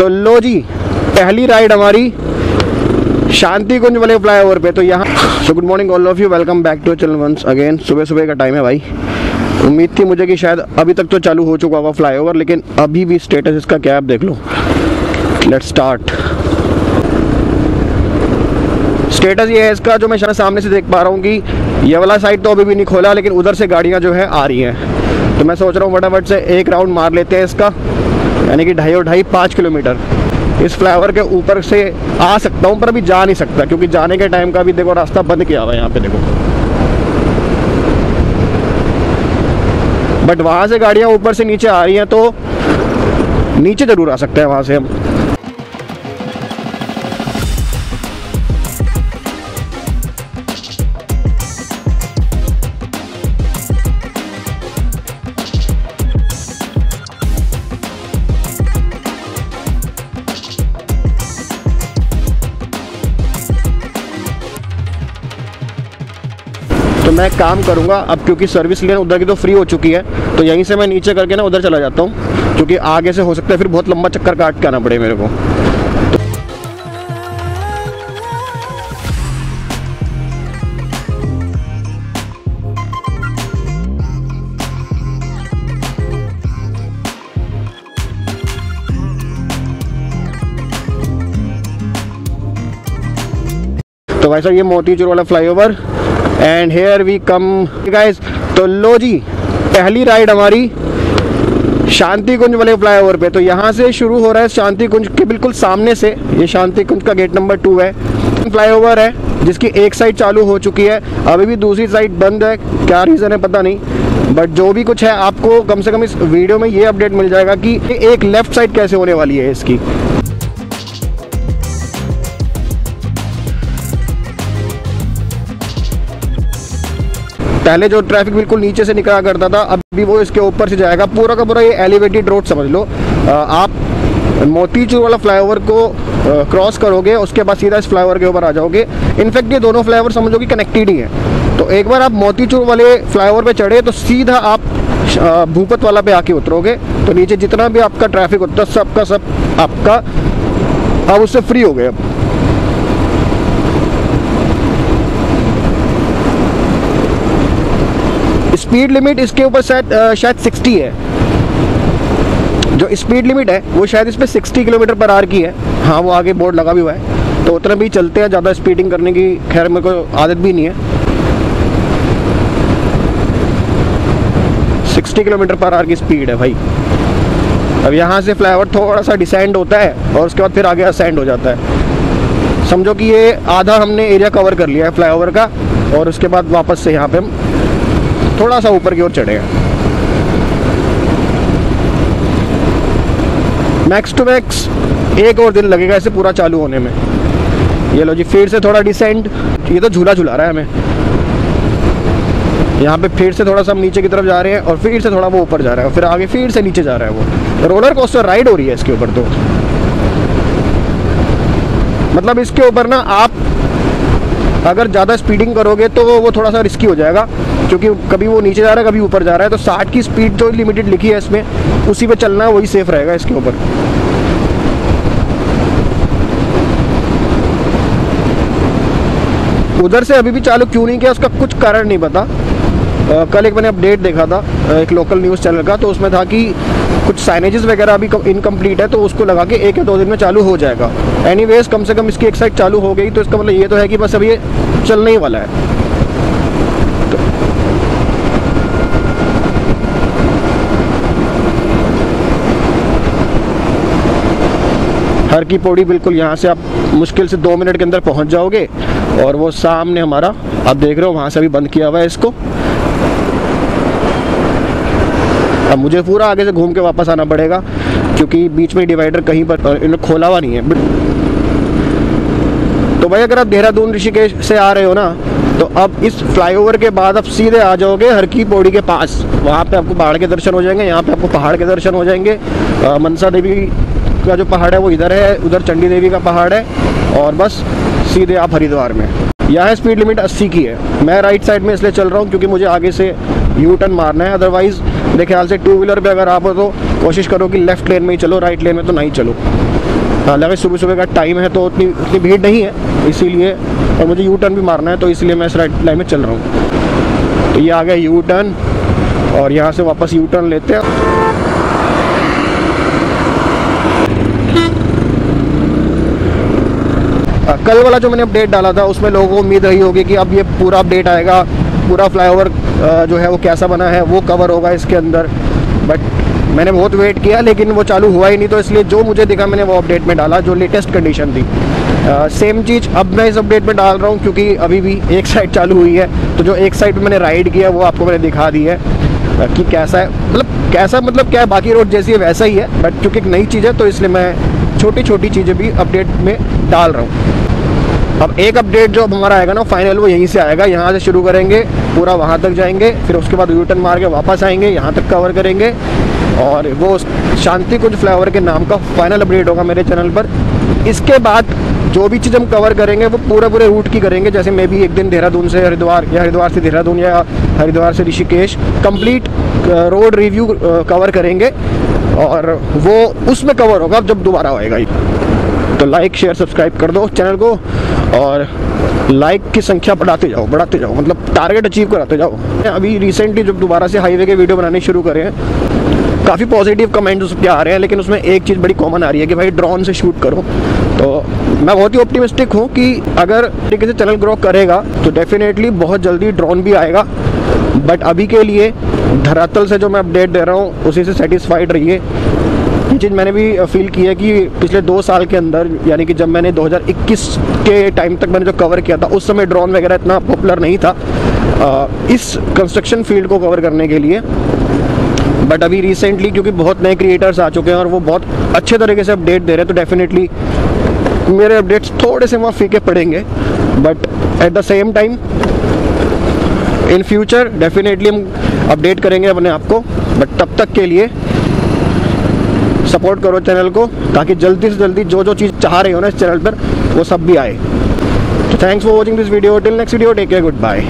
तो लो जी, पहली राइड हमारी शांति कुंज वाले फ्लाई ओवर पे। तो यहाँ so good morning all of you welcome back to चल वंस अगेन सुबह सुबह का टाइम है भाई। उम्मीद थी मुझे कि शायद अभी तक तो चालू हो चुका होगा फ्लाई ओवर लेकिन अभी भी स्टेटस इसका क्या आप देख लो। लेट स्टार्ट स्टेटस ये है इसका जो मैं शायद सामने से देख पा रहा हूँ कि ये वाला साइड तो अभी भी नहीं खोला, लेकिन उधर से गाड़ियाँ जो है आ रही हैं। तो मैं सोच रहा हूँ फटाफट से एक राउंड मार लेते हैं इसका। यानी कि ढाई और ढाई पाँच किलोमीटर। इस फ्लाईओवर के ऊपर से आ सकता हूँ, पर अभी जा नहीं सकता, क्योंकि जाने के टाइम का भी देखो, रास्ता बंद किया हुआ है यहाँ पे देखो। बट वहाँ से गाड़ियाँ ऊपर से नीचे आ रही हैं तो नीचे ज़रूर आ सकते हैं वहाँ से हम। मैं काम करूँगा, अब क्योंकि सर्विस लेन उधर की तो फ्री हो चुकी है तो यहीं से मैं नीचे करके ना उधर चला जाता हूँ, क्योंकि आगे से हो सकता है फिर बहुत लंबा चक्कर काट के आना पड़े मेरे को। तो भाई साहब, ये मोतीचूर वाला flyover and here we come guys तो लो जी, पहली राइड हमारी शांति कुंज वाले फ्लाई ओवर पे। तो यहाँ से शुरू हो रहा है शांति कुंज के बिल्कुल सामने से। ये शांति कुंज का गेट नंबर टू है। फ्लाई ओवर है, जिसकी एक साइड चालू हो चुकी है। अभी भी दूसरी साइड बंद है। क्या रीज़न है पता नहीं। बट जो भी कुछ है, आपको कम से कम इस वीडियो में ये अपडेट मिल जाएगा कि एक लेफ़्ट साइड कैसे होने वाली है इसकी। पहले जो ट्रैफ़िक बिल्कुल नीचे से निकला करता था, अभी वो इसके ऊपर से जाएगा। पूरा का पूरा ये एलिवेटेड रोड समझ लो। आप मोतीचूर वाला फ्लाईओवर को क्रॉस करोगे, उसके बाद सीधा इस फ्लाईओवर के ऊपर आ जाओगे। इनफैक्ट ये दोनों फ्लाईओवर समझो कि कनेक्टेड ही है। तो एक बार आप मोतीचूर वाले फ्लाईओवर पे चढ़े तो सीधा आप भूपत वाला पे आके उतरोगे। तो नीचे जितना भी आपका ट्रैफ़िक होता है सबका सब आपका, आप उससे फ्री हो गए अब। स्पीड लिमिट इसके ऊपर शायद शायद 60 है। जो स्पीड लिमिट है, वो शायद इस पर सिक्सटी किलोमीटर पर आर की है। हाँ वो आगे बोर्ड लगा भी हुआ है। तो उतना भी चलते हैं, ज़्यादा स्पीडिंग करने की खैर मेरे को आदत भी नहीं है। 60 किलोमीटर पर आर की स्पीड है भाई। अब यहाँ से फ्लाईओवर थोड़ा सा डिसेंड होता है और उसके बाद फिर आगे असेंड हो जाता है। समझो कि ये आधा हमने एरिया कवर कर लिया है फ्लाईओवर का और उसके बाद वापस से यहाँ पे हम थोड़ा सा ऊपर की ओर चढ़ेगा। मैक्स टू मैक्स एक और दिन लगेगा इसे पूरा चालू होने में। ये लो जी, फिर से थोड़ा डिसेंट ये तो झूला झूला रहा है हमें। यहाँ पे फिर से थोड़ा सा हम नीचे की तरफ़ जा रहे हैं और फिर से थोड़ा वो ऊपर जा रहा है फिर आगे फिर से नीचे जा रहा है वो। रोलर कोस्टर राइड हो रही है इसके ऊपर तो। मतलब इसके ऊपर ना आप अगर ज़्यादा स्पीडिंग करोगे तो वो थोड़ा सा रिस्की हो जाएगा। क्योंकि कभी वो नीचे जा रहा है कभी ऊपर जा रहा है तो साठ की स्पीड तो लिमिटेड लिखी है इसमें। उसी पर चलना वही सेफ़ रहेगा इसके ऊपर। उधर से अभी भी चालू क्यों नहीं किया उसका कुछ कारण नहीं पता। आ, कल एक मैंने अपडेट देखा था एक लोकल न्यूज़ चैनल का तो उसमें था कि कुछ साइनेजेस वगैरह अभी इनकम्प्लीट है तो उसको लगा के एक या दो दिन में चालू हो जाएगा। एनीवेज कम से कम इसकी एक साइड चालू हो गई तो इसका मतलब ये तो है कि बस अभी ये चलने ही वाला है। घर की पौड़ी बिल्कुल यहाँ से आप मुश्किल से दो मिनट के अंदर पहुँच जाओगे और वो सामने हमारा, आप देख रहे हो, वहाँ से अभी बंद किया हुआ है इसको। अब मुझे पूरा आगे से घूम के वापस आना पड़ेगा, क्योंकि बीच में डिवाइडर कहीं पर इन्हें खोला हुआ नहीं है। तो भाई, अगर आप देहरादून ऋषिकेश से आ रहे हो ना तो अब इस फ्लाईओवर के बाद आप सीधे आ जाओगे हर की पौड़ी के पास। वहाँ पे आपको पहाड़ के दर्शन हो जाएँगे, यहाँ पे आपको पहाड़ के दर्शन हो जाएँगे। मनसा देवी का जो पहाड़ है वो इधर है, उधर चंडी देवी का पहाड़ है और बस सीधे आप हरिद्वार में। यहाँ स्पीड लिमिट 80 की है। मैं राइट साइड में इसलिए चल रहा हूँ क्योंकि मुझे आगे से यू टर्न मारना है अदरवाइज़ मेरे ख्याल से टू व्हीलर पर अगर आप हो तो कोशिश करो कि लेफ़्ट लेन में ही चलो राइट लेन में तो नहीं चलो। हालाँकि सुबह सुबह का टाइम है तो उतनी उतनी भीड़ नहीं है, इसीलिए और मुझे यू टर्न भी मारना है तो इसलिए मैं इस राइट लाइन में चल रहा हूँ। तो ये आ गया यू टर्न और यहाँ से वापस यू टर्न लेते हैं। कल वाला जो मैंने अपडेट डाला था, उसमें लोगों को उम्मीद रही होगी कि अब ये पूरा अपडेट आएगा, पूरा फ्लाईओवर जो है वो कैसा बना है, वो कवर होगा इसके अंदर। बट मैंने बहुत वेट किया, लेकिन वो चालू हुआ ही नहीं तो इसलिए जो मुझे दिखा मैंने वो अपडेट में डाला, जो लेटेस्ट कंडीशन थी। सेम चीज़ अब मैं इस अपडेट में डाल रहा हूँ, क्योंकि अभी भी एक साइड चालू हुई है तो जो एक साइड पे मैंने राइड किया, वो आपको मैंने दिखा दी है कि कैसा है। मतलब कैसा मतलब क्या है, बाकी रोड जैसी है, वैसा ही है बट क्योंकि एक नई चीज़ है तो इसलिए मैं छोटी छोटी चीज़ें भी अपडेट में डाल रहा हूँ। अब एक अपडेट जो हमारा आएगा ना फाइनल वो यहीं से आएगा। यहाँ से शुरू करेंगे, पूरा वहाँ तक जाएँगे, फिर उसके बाद यू टर्न मार के वापस आएँगे, यहाँ तक कवर करेंगे। और वो शांति कुंज फ्लाईओवर के नाम का फाइनल अपडेट होगा मेरे चैनल पर। इसके बाद जो भी चीज़ हम कवर करेंगे, वो पूरे पूरे रूट की करेंगे। जैसे मैं भी एक दिन देहरादून से हरिद्वार, या हरिद्वार से देहरादून, या हरिद्वार से Rishikesh complete road review cover करेंगे। और वो उसमें कवर होगा जब दोबारा होएगा तो लाइक शेयर सब्सक्राइब कर दो चैनल को और लाइक की संख्या बढ़ाते जाओ बढ़ाते जाओ मतलब टारगेट अचीव कराते जाओ। अभी रिसेंटली जब दोबारा से हाईवे के वीडियो बनाने शुरू करे काफ़ी पॉजिटिव कमेंट्स उस पर आ रहे हैं, लेकिन उसमें एक चीज़ बड़ी कॉमन आ रही है कि भाई ड्रोन से शूट करो। तो मैं बहुत ही ऑप्टिमिस्टिक हूँ कि अगर तरीके से चैनल ग्रो करेगा तो डेफिनेटली बहुत जल्दी ड्रोन भी आएगा। बट अभी के लिए धरातल से जो मैं अपडेट दे रहा हूँ, उसी से सेटिस्फाइड रहिए। ये चीज़ मैंने भी फील की है कि पिछले दो साल के अंदर, यानी कि जब मैंने 2021 के टाइम तक मैंने जो कवर किया था, उस समय ड्रोन वगैरह इतना पॉपुलर नहीं था इस कंस्ट्रक्शन फ़ील्ड को कवर करने के लिए। बट अभी रिसेंटली क्योंकि बहुत नए क्रिएटर्स आ चुके हैं और वो बहुत अच्छे तरीके से अपडेट दे रहे हैं तो डेफिनेटली मेरे अपडेट्स थोड़े से वहाँ फीके पड़ेंगे। But at the same time in future definitely हम अपडेट करेंगे अपने आप को। बट तब तक के लिए सपोर्ट करो चैनल को, ताकि जल्दी से जल्दी जो जो चीज़ चाह रहे हो ना इस चैनल पर, वो सब भी आए। तो thanks for watching this video till next video take care goodbye